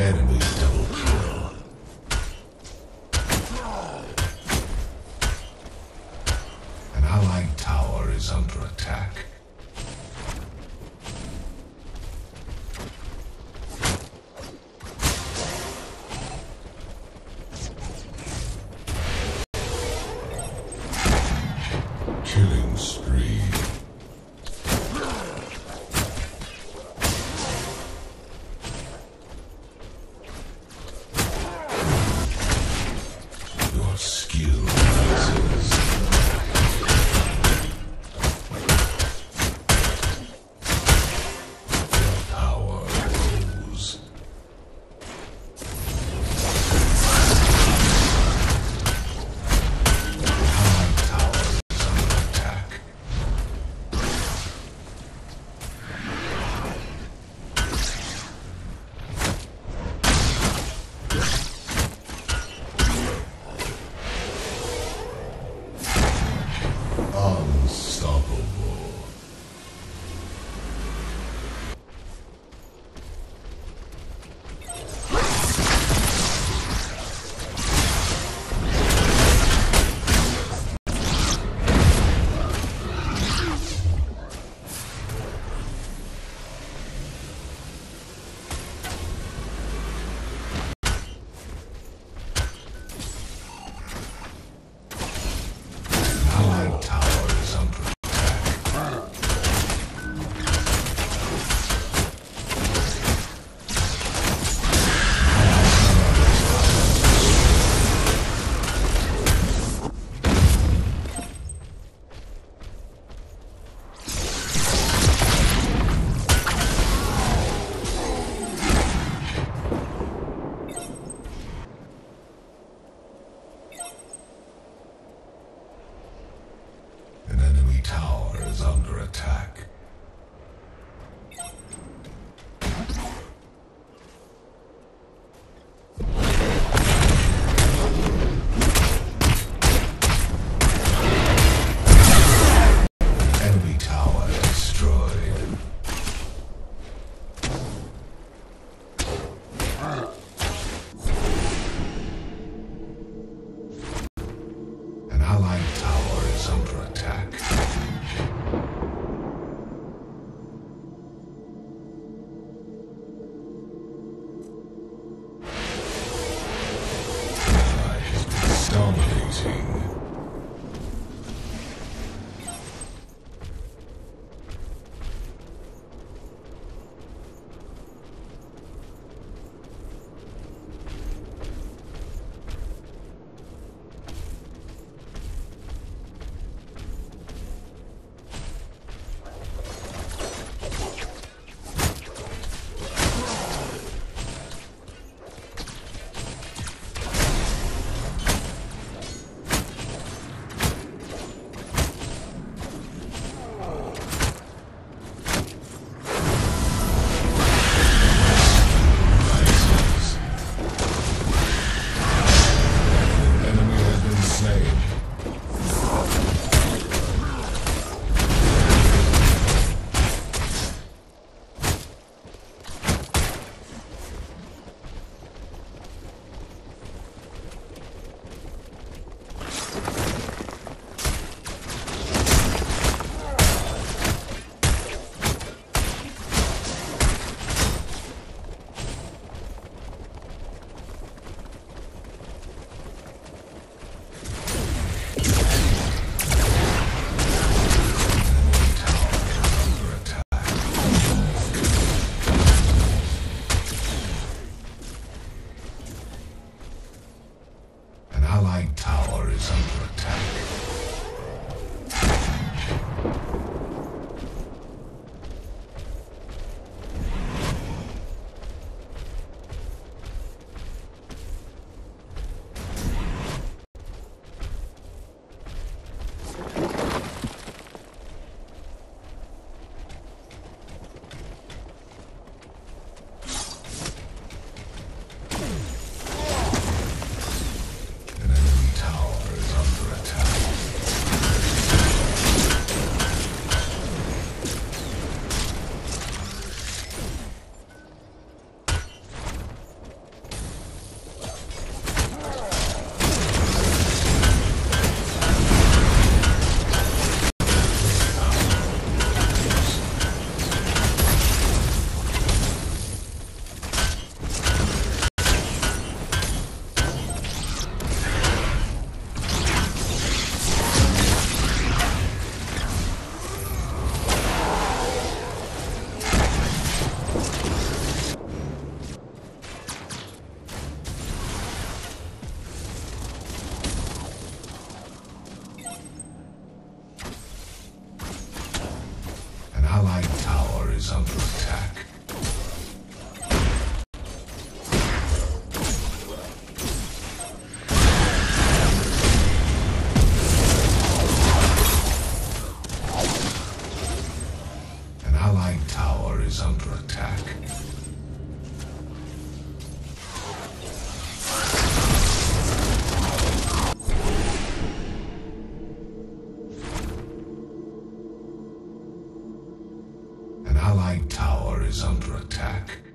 enemy An under attack. is under attack.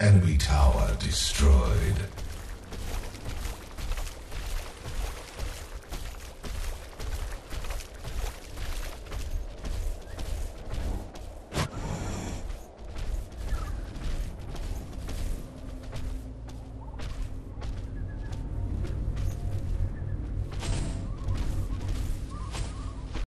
Enemy tower destroyed.